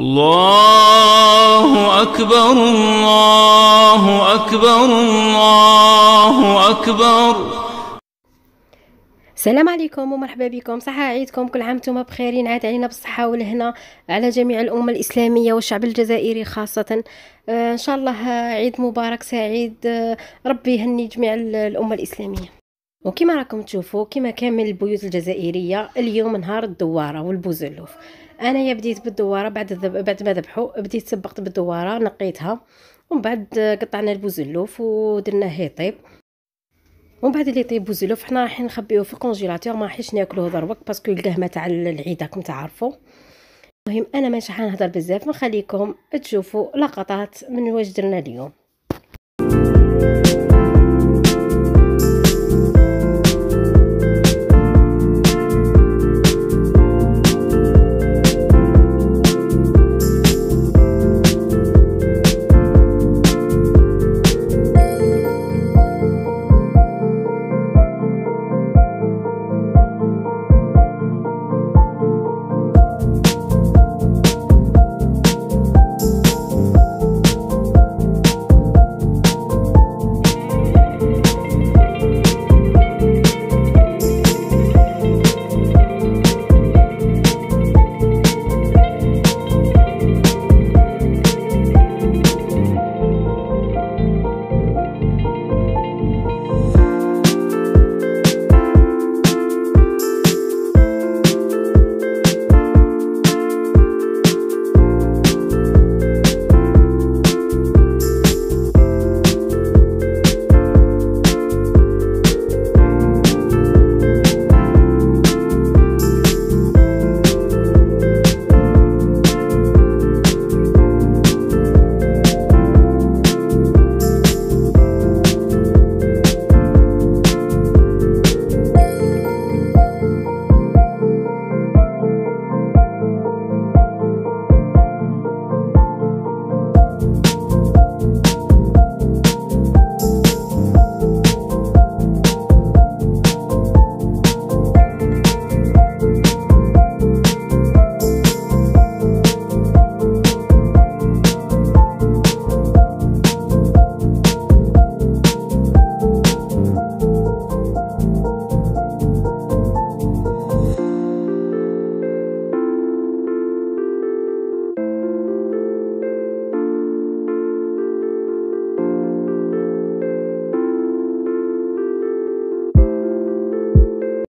الله أكبر الله أكبر الله أكبر. السلام عليكم ومرحبا بكم. صحة عيدكم كل عام وأنتم بخيرين عاد علينا بالصحة والهنا على جميع الأمة الإسلامية والشعب الجزائري خاصة. آه إن شاء الله عيد مبارك سعيد. آه ربي يهني جميع الأمة الإسلامية. وكما راكم تشوفوا كما كامل البيوت الجزائرية اليوم نهار الدوارة والبوزلوف. انايا بديت بالدوارة بعد بعد ما ذبحوا بديت سبقت بالدوارة نقيتها. ومن بعد قطعنا البوزلوف ودرناه يطيب ومن بعد اللي يطيب بوزلوف حنا رايحين نخبيوه في ال congélateur ما راحش ناكلوه دروك parce que اللحمة تاع العيد راكم تعرفوا. المهم أنا ماشي حنهضر بزاف نخليكم تشوفوا لقطات من واش درنا اليوم.